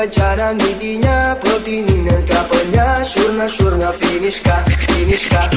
βατσάρα μη τη νιά Προτείνει Σούρνα σούρνα φίνισκα Φίνισκα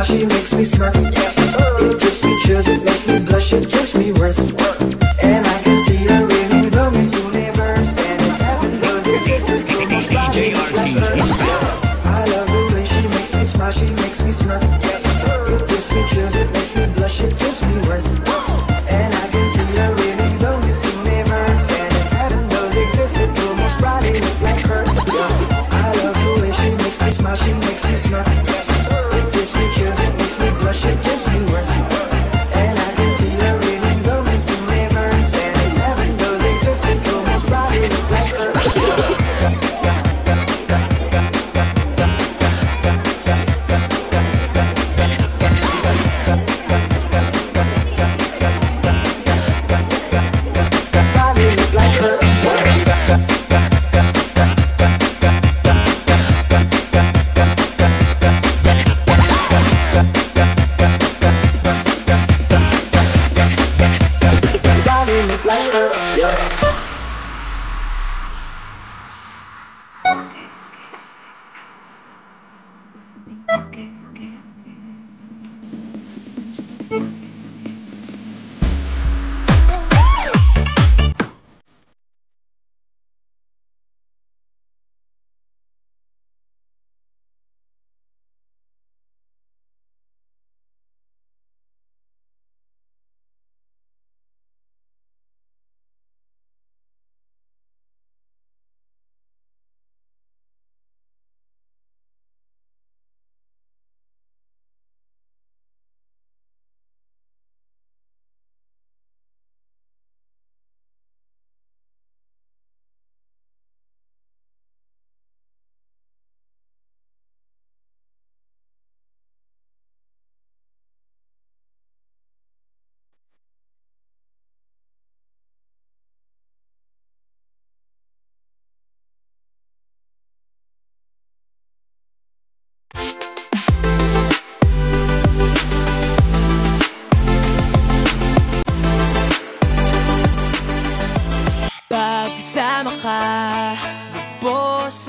how she makes me smirk. It gives me chills, it makes me blush, it gives me worth.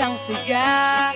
sang segar